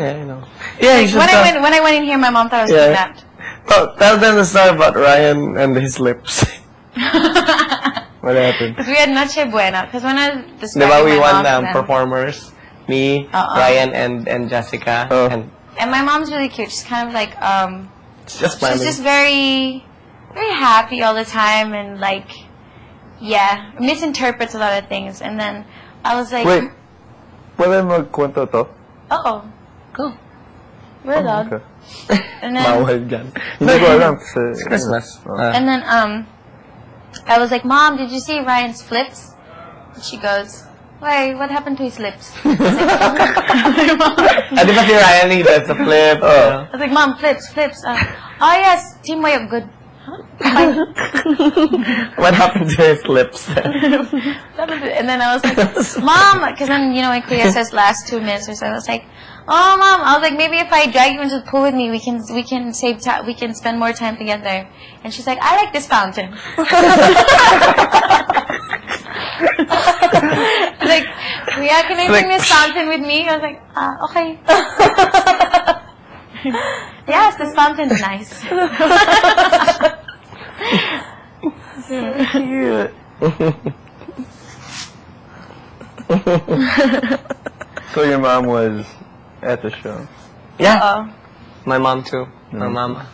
Yeah, you know. Yeah, you when I went when I went in here, my mom thought I was Yeah. kidnapped. tell, tell them the story about Ryan and his lips. what happened? Because we had Noche Buena. Because when I was Di describing ba we won um, performers? Me, Uh-uh. Ryan, and and Jessica. Oh. And And my mom's really cute. She's kind of like um it's just she's just very very happy all the time and like yeah, misinterprets a lot of things. And then I was like Wait. Pwede magkwento to? Uh-oh. Go. We're allowed. Okay. And then Bawal dyan. Hindi ko alam kasi... Christmas. Ah. And then um, I was like, Mom, did you see Ryan's flips? And she goes, Why? What happened to his lips? Ah, di ba si Ryan, he does the flip. Oh. I was like, Mom, flips, flips. Uh, oh yes, Team Way good. Huh? What happened to his lips? and then I was like, Mom, because then you know when Kuya says last two minutes or so, I was like, Oh, Mom, I was like, maybe if I drag you into the pool with me, we can we can save time, we can spend more time together. And she's like, I like this fountain. like, Kuya, can I bring Like, this fountain with me? I was like, ah, okay. yes, this fountain's nice. So your mom was at the show. yeah, Oh. my mom too. My mm. mama.